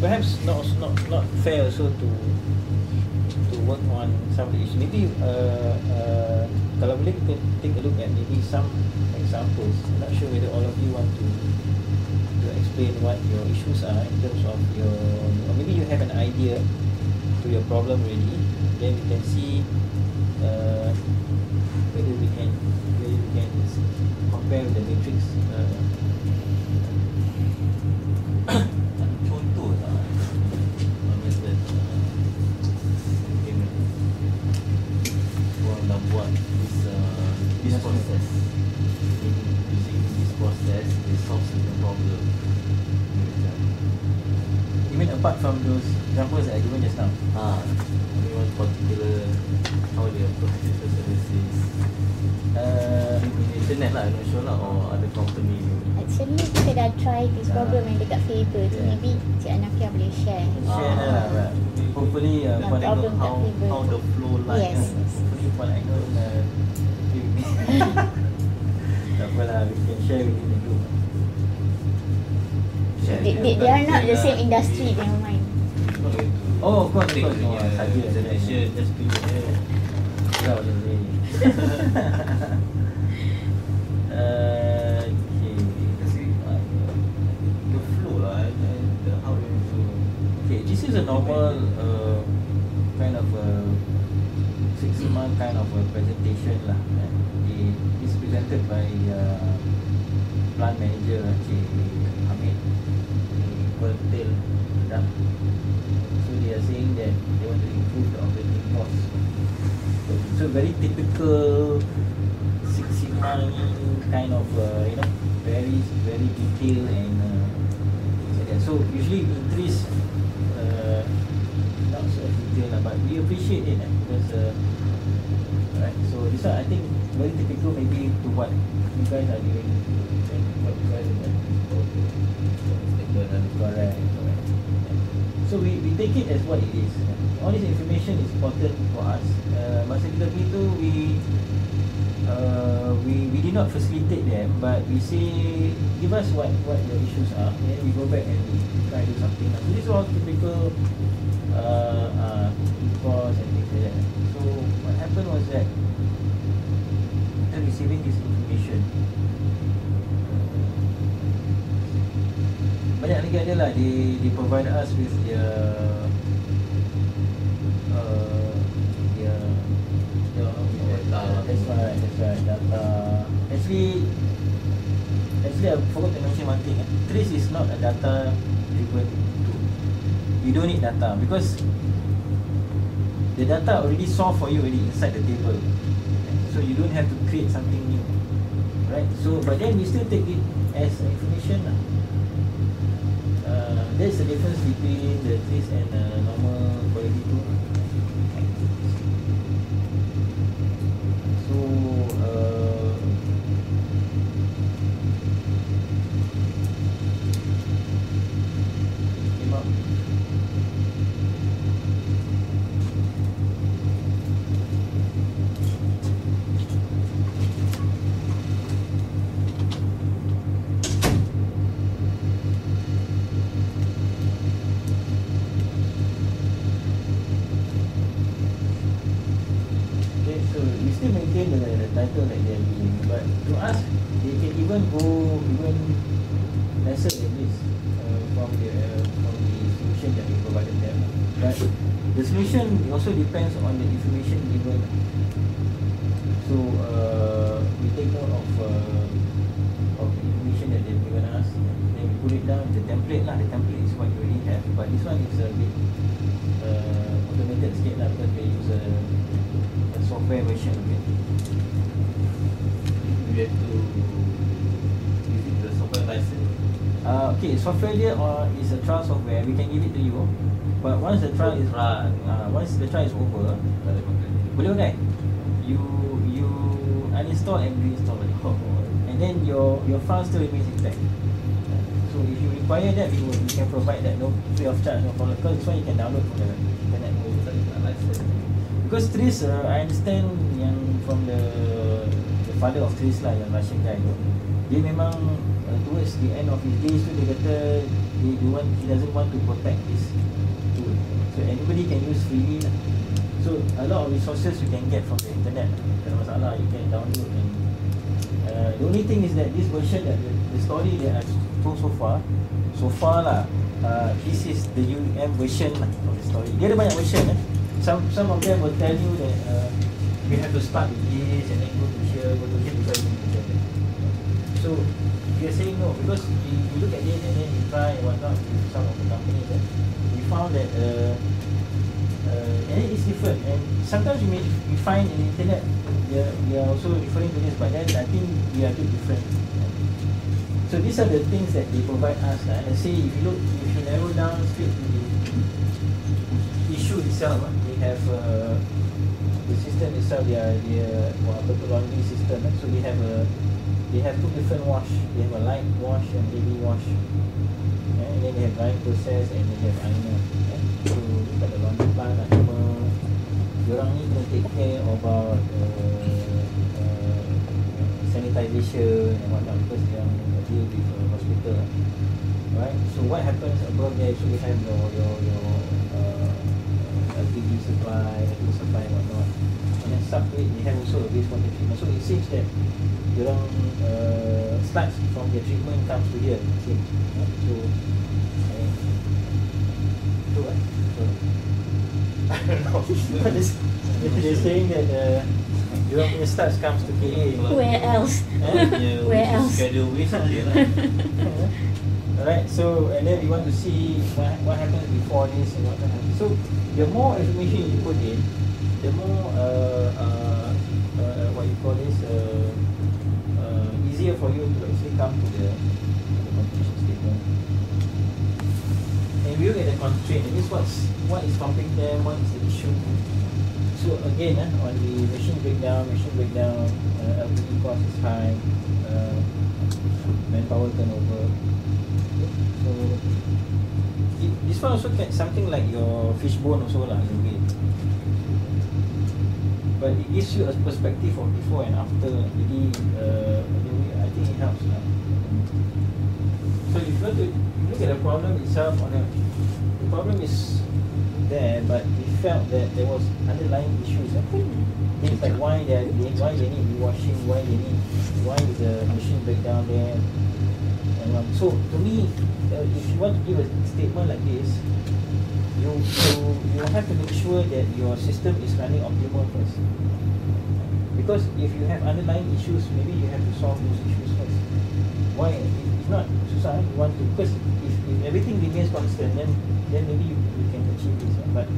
perhaps not not not fair also to to work on some of the issues. Maybe uh, uh, kalau boleh kita take a look at maybe some examples. I'm not sure whether all of you want to to explain what your issues are in terms of your or maybe you have an idea to your problem already. Then we can see uh, whether we can whether we can compare the matrix. Uh, Buat this, uh, this process. Using this process They solve certain problem. You mean apart from those examples that I given just now? Ah, Only one particular How they approach social services. Uh, in internet lah, I'm not sure lah Or other company dah try this problem yang dekat Faber tu Yeah. Maybe Cik Anafia boleh share share Ah. lah, right. Hopefully, uh, know, problem How, tak favor how the flow like Yes. kan. hopefully what I know, uh, you- tak apa lah, we can share within the group. Share they, they, they are not the same industry Never mind Not going to Oh, of course, of take course. punya Oh, saja, saja. Malaysia just be there Yeah, is a normal uh, kind of a six month kind of a presentation lah. kan. It is presented by uh, plant manager Encik Hamid di Pertel Kedah. So they are saying that they want to improve the operating cost. So, very typical Six Sigma kind of uh, you know very very detailed and uh. So usually we increase we appreciate it eh, because uh, right. So this one I think very typical maybe to what you guys are doing and what you guys are doing. and Correct, correct. So we, we take it as what it is. All this information is important for us. Uh, masa kita pergi tu, we uh, we we did not facilitate them, but we say give us what what your issues are, then we go back and we try to do something. So this is all typical uh, uh, ada lah they, they provide us with their uh, their their Data. that's right that's right data. Actually actually I forgot to mention one thing. Eh. Trace is not a data driven tool. You don't need data because the data already solved for you already inside the table. So you don't have to create something new right? So but then we still take it as information lah there's the difference between the trace and uh, normal quality tool. Still maintain the, title like they're giving, but to us, they can even go even lesser than this uh, from the from the solution that we provided them. But the solution also depends on the information given. So uh, we take note of uh, of the information that they've given us, then we put it down the template lah. The template is what you already have, but this one is a bit uh, automated sikit lah because they use a a software version of it. Uh, okay, software dia or is a trial software. We can give it to you, but once the trial is Run. uh, once the trial is over, boleh pakai. You you uninstall and reinstall balik. And then your your file still remains intact. So if you require that, we will we can provide that no free of charge no problem. Because this one you can download from the internet. Because Tris, uh, I understand yang from the the father of Tris lah, yang Russian guy tu, dia memang uh, towards the end of his days tu dia kata he, he, want, he doesn't want to protect this tool so anybody can use freely lah. So a lot of resources you can get from the internet. Tak ada masalah you can download and uh, the only thing is that this version that the, the story that I've told so far so far lah uh, this is the UM version lah of the story. Dia ada banyak version eh. Some some of them will tell you that uh, you have to start with this and then go to here go to because we, we look at it and then we try and whatnot with some of the companies eh, we found that uh, uh, and it is different and sometimes you may we find in the internet we are, we are also referring to this but then I think we are bit different so these are the things that they provide us lah. let's say if you look if you narrow down straight to the issue itself ah, they have uh, the system itself they are they are apa tu laundry system eh. so they have a they have two different wash they have a light wash and heavy wash eh, and then they have drying process and they have ironer eh. so dekat the laundry plant lah cuma diorang ni kena take care about uh, uh, sanitization and whatnot because they are deal with uh, hospital lah. right so what happens above there you have your your your uh, LPG supply, LPG supply and whatnot. Sub they have also a wastewater treatment. So it seems that diorang uh, starts from the treatment comes to here. Same. Right? So, eh, so what? So, I don't know. They're saying that uh, diorang punya starts comes to KA. Where else? Eh? Yeah, Where else? schedule waste dia lah. Alright, so and then we want to see what, what happens before this and what happens. So the more information you put in, the more uh, uh, uh, what you call this uh, uh, easier for you to actually come to the, to the conclusion statement. And look at the constraint. That means what's what is stopping them, what is the issue. So again, uh, on the machine breakdown, machine breakdown, uh, LPE cost is high, uh, manpower turnover. So it, this one also can something like your fishbone also lah in a way. But it gives you a perspective of before and after. Jadi uh, I think it helps lah. So if you to look at the problem itself on a, the problem is there, but we felt that there was underlying issues. I things like why they why they need rewashing, why they need why is the machine breakdown there. And um, so to me, uh, if you want to give a statement like this, you you you have to make sure that your system is running optimal first. Because if you have underlying issues, maybe you have to solve those issues first. Why? If, not, susah. You want to because if, if everything remains constant, then then maybe you, you can achieve this. But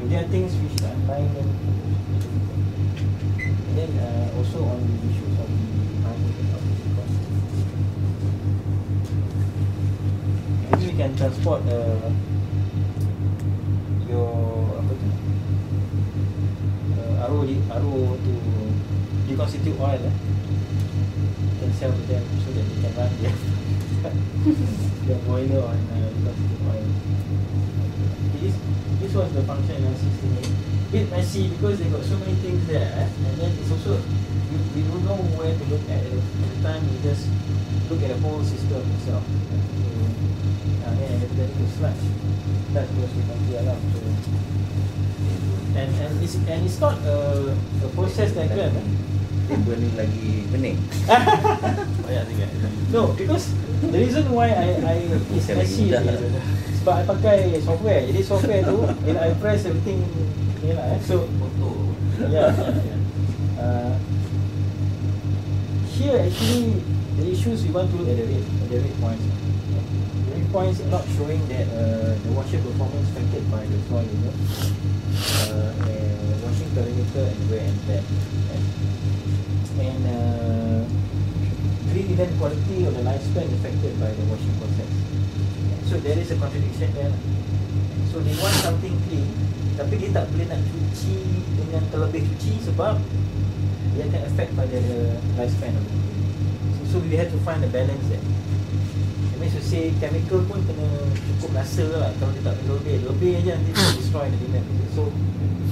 if there are things which are underlying, then. And then uh, also on the issues of the mining. Maybe we can transport uh, your apa tu? Uh, RO di RO to deconstitute oil eh. Can sell to them so that they can run their their boiler on uh, deconstitute oil. This this was the function analysis thing. Bit messy because they got so many things there, eh? and then it's also we, we don't know where to look at. The at the time, we just look at the whole system itself. So, uh, then the to sludge, that was with Nokia lah. So, and and it's and it's not a, a process diagram. Eh? Tiba ni lagi pening. Banyak sangat. No, because the reason why I I lagi messy sebab I pakai software. Jadi software tu, bila I press everything ni lah. Eh. So yeah. Uh, here actually the issues we want to look at the rate, at the rate points. The rate points not showing that uh, the washer performance affected by the soil, know, uh, and washing perimeter and wear and tear. And uh, green event quality or the lifespan affected by the washing process. So there is a contradiction there. So they want something clean, tapi dia tak boleh nak cuci dengan terlebih cuci sebab dia akan affect pada the lifespan of the. So, so we have to find a balance there. That means to say chemical pun kena cukup rasa lah kalau dia tak lebih lebih aja nanti dia destroy the demand. So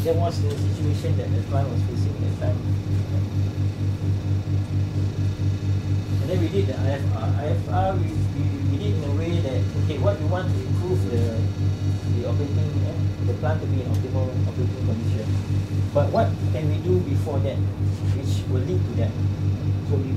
that was the situation that the client was facing at that time. And then then we did the IFR. IFR we, we, we did in a way that okay, what we want to plant to be in optimal operating condition. But what can we do before that, which will lead to that? So we